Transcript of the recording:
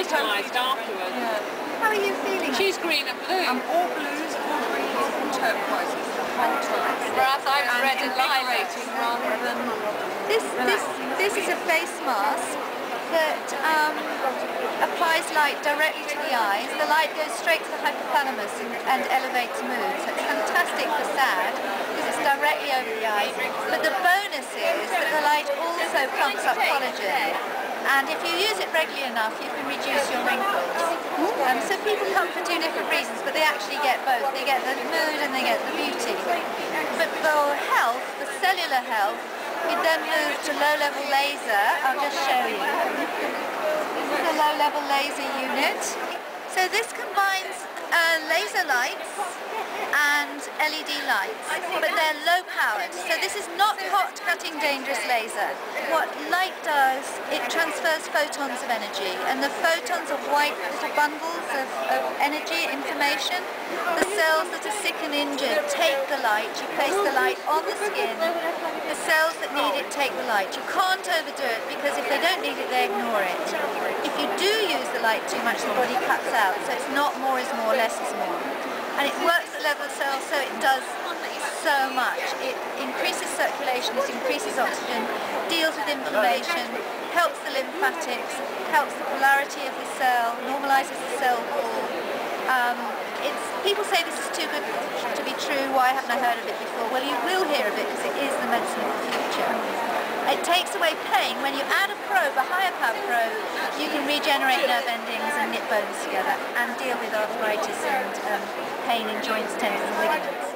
How are you feeling? She's green and blue. I'm all blues, all greens, all turquoises. Whereas I'm And red and lilac. rather than This, this, this is a face mask that um, applies light directly to the eyes. The light goes straight to the hypothalamus and, and elevates mood. So it's fantastic for SAD because it's directly over the eyes. But the bonus is that the light also pumps up collagen. And if you use it regularly enough, you can reduce your wrinkles. Um, so people come for two different reasons, but they actually get both. They get the mood and they get the beauty. But for health, for cellular health, we then move to low-level laser. I'll just show you. This is a low-level laser unit. So this combines uh, laser lights and LED lights, but they're low powered. So this is not hot cutting dangerous laser. What light does, it transfers photons of energy, and the photons are white little bundles of, of energy, information. The cells that are sick and injured take the light, you place the light on the skin. The cells that need it take the light. You can't overdo it because if they don't need it, they ignore it. If you do use the light too much, the body cuts out. So it's not more is more, less is more. And it works level cells, so it does so much. It increases circulation, it increases oxygen, deals with inflammation, helps the lymphatics, helps the polarity of the cell, normalizes the cell wall. Um, it's, people say this is too good to be true, why haven't I heard of it before? Well, you will hear of it because it is the medicine of the future. It takes away pain. When you add a probe, a higher power probe, you can regenerate nerve endings and knit bones together and deal with arthritis and um, pain in joints, tendons and ligaments.